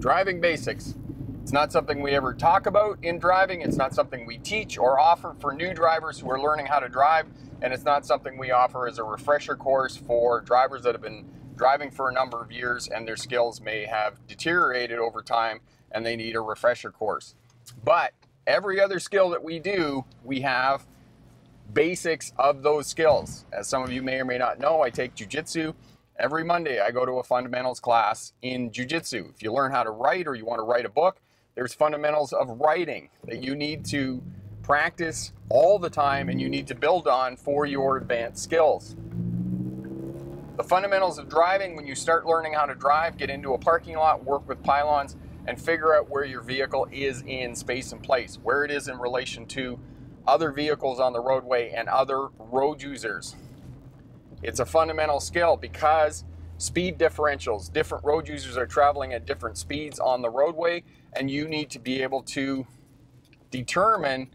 driving basics. It's not something we ever talk about in driving. It's not something we teach or offer for new drivers who are learning how to drive. And it's not something we offer as a refresher course for drivers that have been driving for a number of years and their skills may have deteriorated over time and they need a refresher course. But every other skill that we do, we have basics of those skills. As some of you may or may not know, I take jujitsu. Every Monday, I go to a fundamentals class in jujitsu. If you learn how to write or you want to write a book, there's fundamentals of writing that you need to practice all the time and you need to build on for your advanced skills. The fundamentals of driving, when you start learning how to drive, get into a parking lot, work with pylons, and figure out where your vehicle is in space and place, where it is in relation to other vehicles on the roadway and other road users. It's a fundamental skill because speed differentials, different road users are traveling at different speeds on the roadway, and you need to be able to determine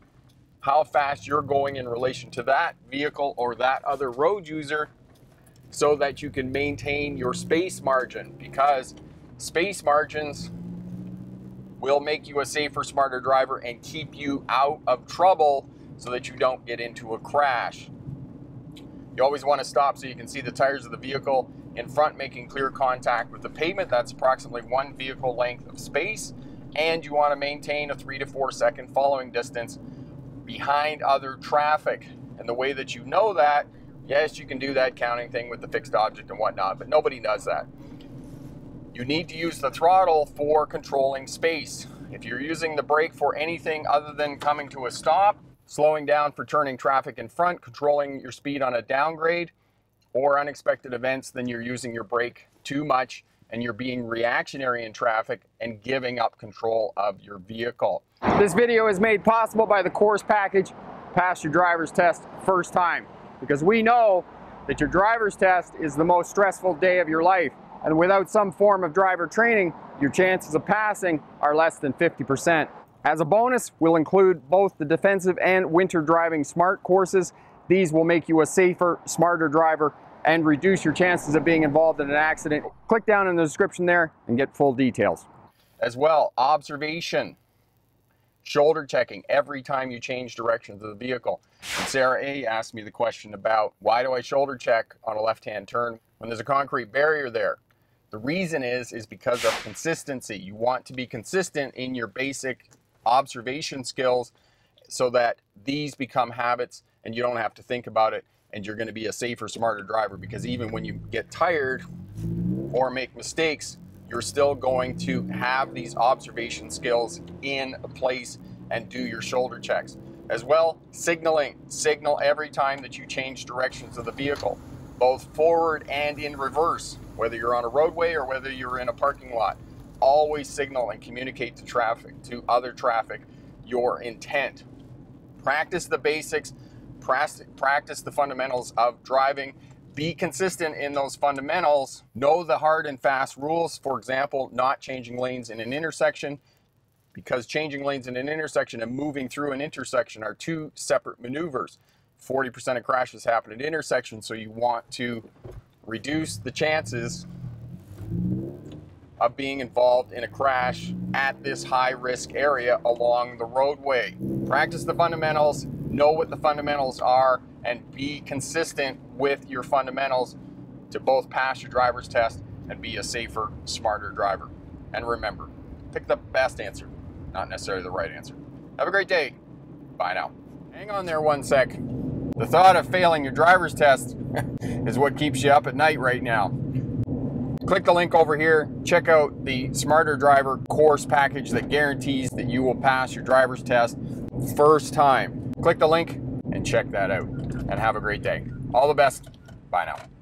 how fast you're going in relation to that vehicle or that other road user so that you can maintain your space margin because space margins will make you a safer, smarter driver and keep you out of trouble so that you don't get into a crash. You always want to stop so you can see the tires of the vehicle in front making clear contact with the pavement. That's approximately one vehicle length of space. And you want to maintain a three to four second following distance behind other traffic. And the way that you know that, yes, you can do that counting thing with the fixed object and whatnot, but nobody does that. You need to use the throttle for controlling space. If you're using the brake for anything other than coming to a stop, slowing down for turning traffic in front, controlling your speed on a downgrade, or unexpected events, then you're using your brake too much and you're being reactionary in traffic and giving up control of your vehicle. This video is made possible by the course package Pass Your Driver's Test First Time because we know that your driver's test is the most stressful day of your life and without some form of driver training, your chances of passing are less than 50%. As a bonus, we'll include both the defensive and winter driving smart courses. These will make you a safer, smarter driver and reduce your chances of being involved in an accident. Click down in the description there and get full details. As well, observation, shoulder checking every time you change directions of the vehicle. And Sarah A asked me the question about why do I shoulder check on a left-hand turn when there's a concrete barrier there? The reason is, is because of consistency. You want to be consistent in your basic observation skills so that these become habits and you don't have to think about it and you're going to be a safer, smarter driver because even when you get tired or make mistakes, you're still going to have these observation skills in place and do your shoulder checks. As well, signaling. Signal every time that you change directions of the vehicle, both forward and in reverse, whether you're on a roadway or whether you're in a parking lot always signal and communicate to traffic, to other traffic, your intent. Practice the basics, practice the fundamentals of driving. Be consistent in those fundamentals. Know the hard and fast rules. For example, not changing lanes in an intersection because changing lanes in an intersection and moving through an intersection are two separate maneuvers. 40% of crashes happen at intersections, so you want to reduce the chances of being involved in a crash at this high risk area along the roadway. Practice the fundamentals, know what the fundamentals are, and be consistent with your fundamentals to both pass your driver's test and be a safer, smarter driver. And remember, pick the best answer, not necessarily the right answer. Have a great day. Bye now. Hang on there one sec. The thought of failing your driver's test is what keeps you up at night right now click the link over here, check out the Smarter Driver course package that guarantees that you will pass your driver's test first time. Click the link and check that out and have a great day. All the best. Bye now.